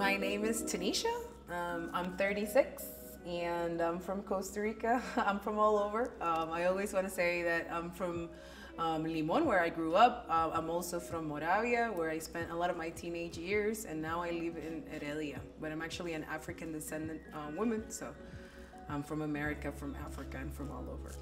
My name is Tanisha. Um, I'm 36 and I'm from Costa Rica. I'm from all over. Um, I always want to say that I'm from um, Limon, where I grew up. Uh, I'm also from Moravia, where I spent a lot of my teenage years, and now I live in Heredia. But I'm actually an African descendant uh, woman, so I'm from America, from Africa, and from all over.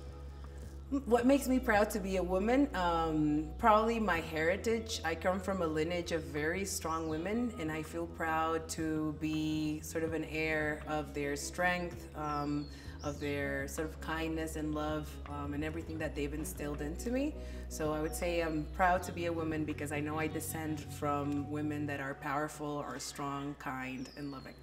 What makes me proud to be a woman? Um, probably my heritage. I come from a lineage of very strong women, and I feel proud to be sort of an heir of their strength, um, of their sort of kindness and love, um, and everything that they've instilled into me. So I would say I'm proud to be a woman because I know I descend from women that are powerful, are strong, kind, and loving.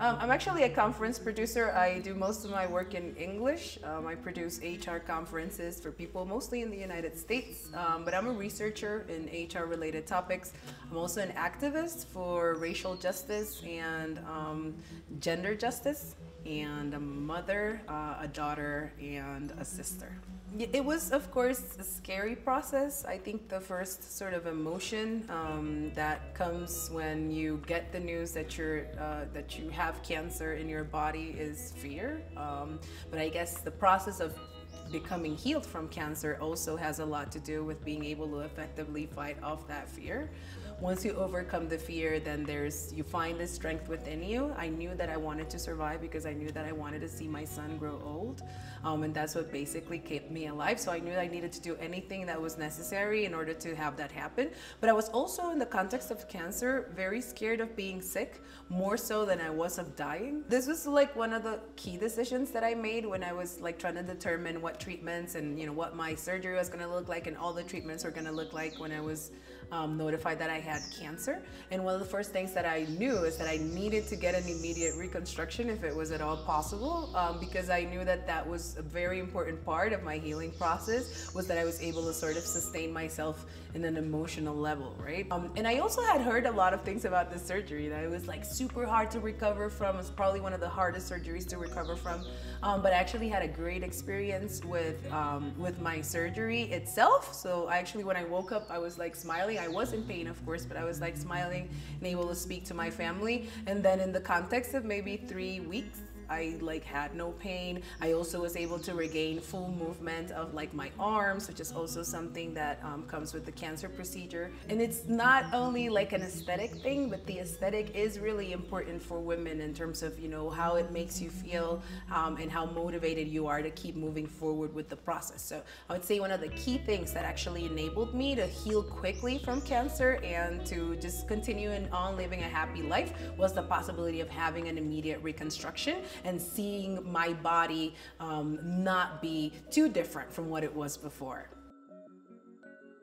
Um, I'm actually a conference producer. I do most of my work in English. Um, I produce HR conferences for people mostly in the United States, um, but I'm a researcher in HR related topics. I'm also an activist for racial justice and um, gender justice, and a mother, uh, a daughter, and a sister. It was, of course, a scary process. I think the first sort of emotion um, that comes when you get the news that you're uh, that you have cancer in your body is fear. Um, but I guess the process of becoming healed from cancer also has a lot to do with being able to effectively fight off that fear once you overcome the fear, then there's you find the strength within you. I knew that I wanted to survive because I knew that I wanted to see my son grow old, um, and that's what basically kept me alive. So I knew I needed to do anything that was necessary in order to have that happen. But I was also in the context of cancer very scared of being sick, more so than I was of dying. This was like one of the key decisions that I made when I was like trying to determine what treatments and you know what my surgery was going to look like and all the treatments were going to look like when I was um, notified that I had cancer. And one of the first things that I knew is that I needed to get an immediate reconstruction if it was at all possible, um, because I knew that that was a very important part of my healing process was that I was able to sort of sustain myself in an emotional level, right? Um, and I also had heard a lot of things about the surgery that it was like super hard to recover from. It's probably one of the hardest surgeries to recover from. Um, but I actually had a great experience with um, with my surgery itself. So I actually, when I woke up, I was like smiling. I was in pain, of course, but I was like smiling and able to speak to my family. And then in the context of maybe three weeks, I like had no pain. I also was able to regain full movement of like my arms, which is also something that um, comes with the cancer procedure. And it's not only like an aesthetic thing, but the aesthetic is really important for women in terms of you know how it makes you feel um, and how motivated you are to keep moving forward with the process. So I would say one of the key things that actually enabled me to heal quickly from cancer and to just continue on living a happy life was the possibility of having an immediate reconstruction and seeing my body um, not be too different from what it was before.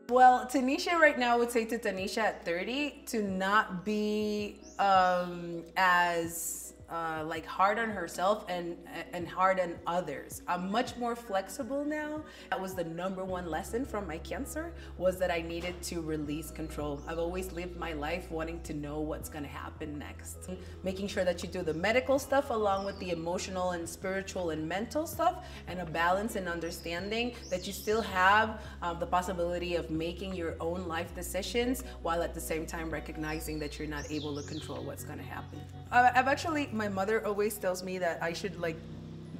Well, Tanisha right now would say to Tanisha at 30 to not be um, as uh, like hard on herself and and hard on others. I'm much more flexible now. That was the number one lesson from my cancer was that I needed to release control. I've always lived my life wanting to know what's going to happen next. Making sure that you do the medical stuff along with the emotional and spiritual and mental stuff and a balance and understanding that you still have um, the possibility of making your own life decisions while at the same time recognizing that you're not able to control what's going to happen. I've actually my mother always tells me that I should like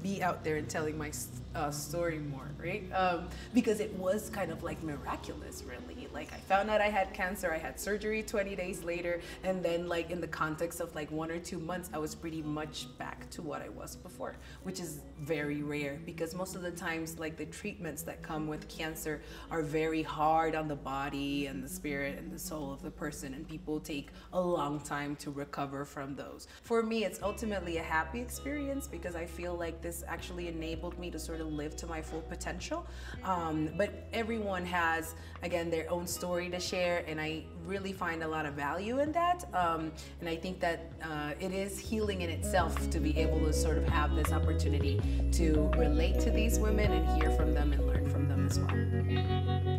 be out there and telling my uh, story more, right? Um, because it was kind of like miraculous, really. Like I found out I had cancer, I had surgery 20 days later, and then like in the context of like one or two months, I was pretty much back to what I was before, which is very rare because most of the times like the treatments that come with cancer are very hard on the body and the spirit and the soul of the person, and people take a long time to recover from those. For me, it's ultimately a happy experience because I feel like this actually enabled me to sort of live to my full potential. Um, but everyone has, again, their own story to share, and I really find a lot of value in that. Um, and I think that uh, it is healing in itself to be able to sort of have this opportunity to relate to these women and hear from them and learn from them as well.